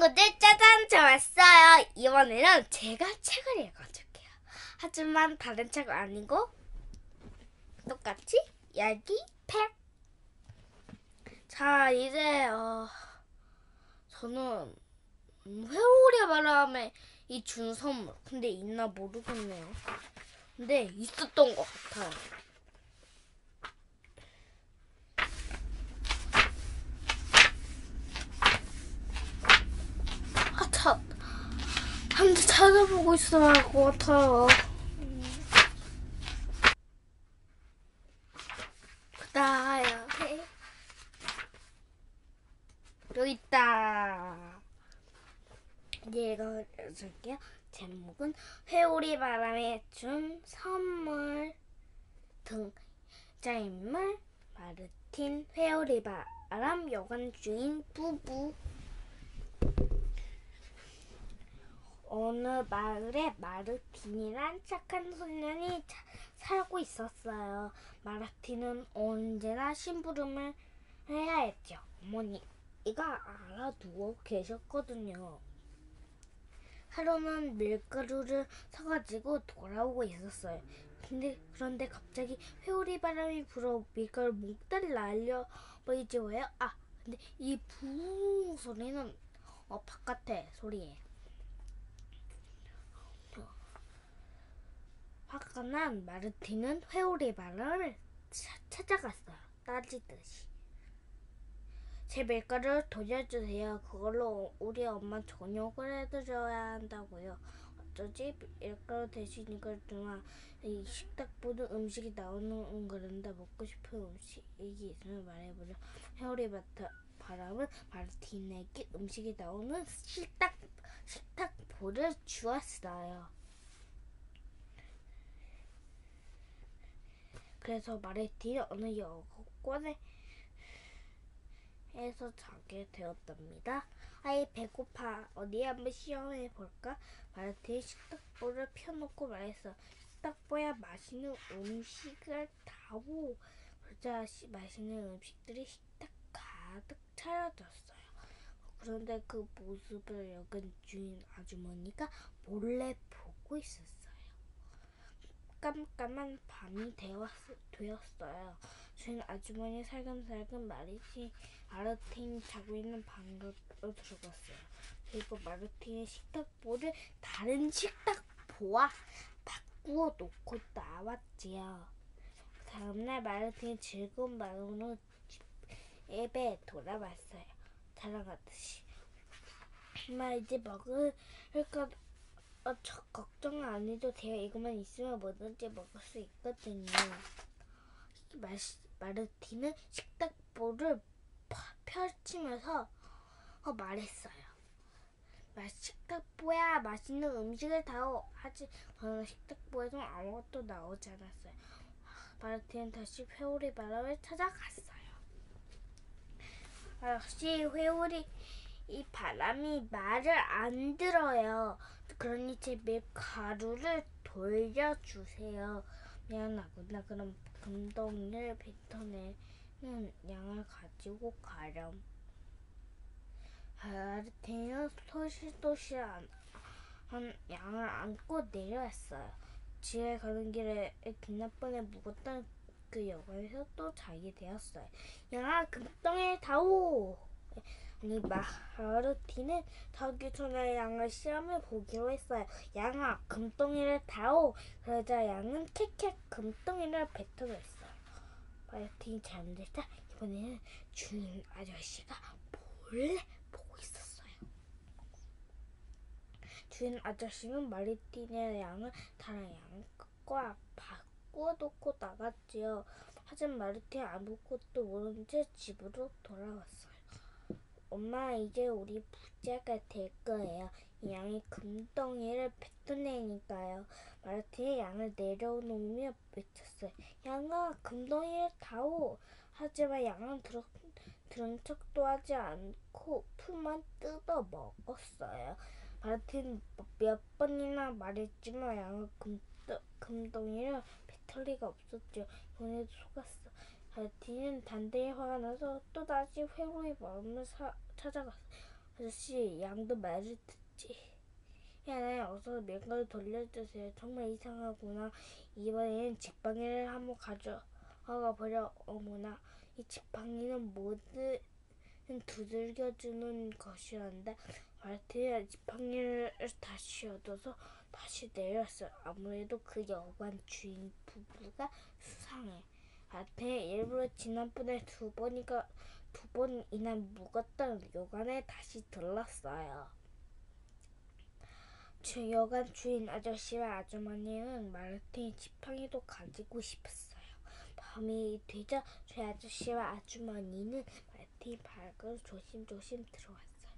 친구들 짜잔 저 왔어요. 이번에는 제가 책을 읽어줄게요. 하지만 다른 책 아니고 똑같이 여기 팩. 자 이제 어 저는 회오리 바람에 이 준 선물 근데 있나 모르겠네요. 근데 있었던 것 같아요. 아, 참. 한번 찾아보고 있어야 할 것 같아요. 해. 여기 있다. 이제 읽어줄게요. 제목은 회오리 바람에 준 선물 등자인물 마르틴 회오리 바람 여관 주인 부부 어느 마을에 마르틴이란 착한 소년이 자- 살고 있었어요. 마르틴은 언제나 심부름을 해야 했죠. 어머니가 알아두고 계셨거든요. 하루는 밀가루를 사가지고 돌아오고 있었어요. 근데 그런데 갑자기 회오리 바람이 불어 밀가루 몽땅 날려 버리지 왜요? 아 근데 이 붕 소리는 어 바깥에 소리예요. 난 마르틴은 회오리 바람을 차- 찾아갔어요. 따지듯이. 제 밀가루를 돌려주세요. 그걸로 우리 엄마 저녁을 해드려야 한다고요. 어쩌지 밀가루 대신 이걸 주마. 이 식탁보다 음식이 나오는 그런데 먹고 싶은 음식이 있으면 말해보려. 회오리 바타, 바람은 마르틴에게 음식이 나오는 식탁 식탁보를 주었어요. 그래서 마르틴은 어느 여관에 에서 자게 되었답니다. 아이 배고파 어디 한번 시험해 볼까? 마르틴 식탁보를 펴놓고 말했어. 식탁보야 맛있는 음식을 다오. 그러자 시- 맛있는 음식들이 식탁 가득 차려졌어요. 그런데 그 모습을 여긴 주인 아주머니가 몰래 보고 있었어요. 깜깜한 밤이 되었, 되었어요. 주인 아주머니 살금살금 마르틴, 마르틴 자고 있는 방으로 들어갔어요. 그리고 마르틴의 식탁보를 다른 식탁보와 바꾸어 놓고 나왔지요. 다음날 마르틴이 즐거운 마음으로 집에 돌아왔어요. 자랑하듯이. 엄마 이제 먹을 것 어, 저 걱정 안 해도 돼요. 이것만 있으면 뭐든지 먹을 수 있거든요. 마시, 마르틴은 식탁보를 파- 펼치면서 어, 말했어요. 마, 식탁보야 맛있는 음식을 다오. 하지 저는 식탁보에서 아무것도 나오지 않았어요. 마르틴은 다시 회오리 바람을 찾아갔어요. 아, 역시 회오리 이 바람이 말을 안 들어요. 그러니 제 밀가루를 돌려주세요. 미안하구나. 그럼 금덩이를 뱉어내는 양을 가지고 가렴. 마르틴은 토실토실한 한 양을 안고 내려왔어요. 집에 가는 길에 기나번에 묵었던 그 여관에서 또 자게 되었어요. 양아 금덩이를 다오. 마르틴은 자기 전에 양을 시험해 보기로 했어요. 양아 금덩이를 다오. 그러자 양은 캐캐 금덩이를 뱉어냈어요. 마르틴이 잠들다 이번에는 주인 아저씨가 몰래 보고 있었어요. 주인 아저씨는 마르틴의 양을 다른 양과 바꾸어놓고 나갔지요. 하지만 마르틴 아무것도 모른 채 집으로 돌아왔어요. 엄마 이제 우리 부자가 될 거예요. 이 양이 금덩이를 뱉어내니까요. 마르틴이 양을 내려놓으며 외쳤어요. 양아 금덩이를 다오. 하지만 양은 들어, 들은 척도 하지 않고 풀만 뜯어 먹었어요. 마르틴 몇 번이나 말했지만 양은 금덩, 금덩이를 뱉을 리가 없었죠. 이번에도 속았어. 마르틴은 단단히 화가 나서 또다시 회오리 마음을 사, 찾아갔어요. 아저씨 양도 말을 듣지. 야네 어서 밀가루 돌려주세요. 정말 이상하구나. 이번에는 지팡이를 한번 가져가 버려 어머나. 이 지팡이는 뭐든 두들겨주는 것이었는데 마르티가 지팡이를 다시 얻어서 다시 내렸어요. 아무래도 그 여관 주인 부부가 수상해. 마르티는 일부러 지난번에 두 번이가 두 번이나 묵었던 여관에 다시 들렀어요. 주 여관 주인 아저씨와 아주머니는 마르틴 지팡이도 가지고 싶었어요. 밤이 되자 주 아저씨와 아주머니는 마르틴 방을 조심조심 들어왔어요.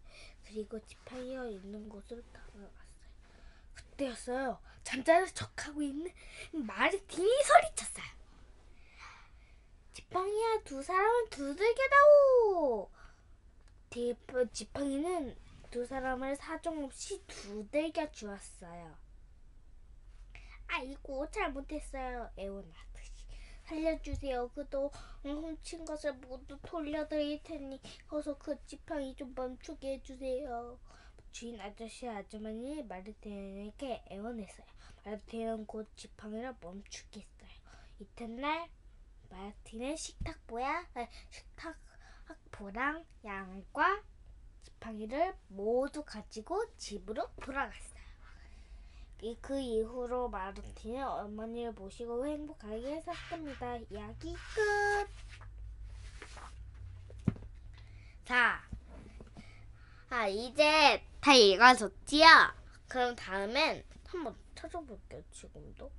그리고 지팡이가 있는 곳으로 다가갔어요. 그때였어요. 잠자는 척하고 있는 마르틴이 소리쳤어요. 지팡이야 두 사람은 두들겨다오. 지팡이는 두 사람을 사정없이 두들겨 주었어요. 아이고 잘못했어요. 애원하듯이 살려주세요. 그도 훔친 것을 모두 돌려드릴 테니 어서 그 지팡이 좀 멈추게 해주세요. 주인 아저씨 아주머니 마르틴에게 애원했어요. 마르틴은 곧 지팡이를 멈추겠어요. 이튿날 마르틴은 식탁보야 식탁보랑 양과 지팡이를 모두 가지고 집으로 돌아갔어요. 그 이후로 마르틴은 어머니를 모시고 행복하게 살았습니다. 이야기 끝. 자, 아 이제 다 읽어줬지요? 그럼 다음엔 한번 찾아볼게요. 지금도.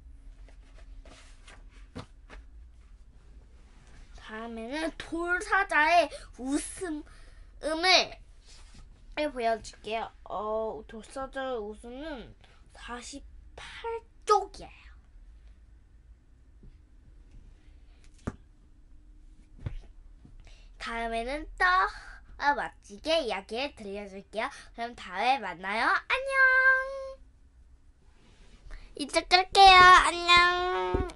다음에는 돌사자의 웃음을 보여줄게요. 어, 돌사자의 웃음은 48쪽이에요. 다음에는 또 어, 멋지게 이야기를 들려줄게요. 그럼 다음에 만나요. 안녕! 이제 끌게요. 안녕!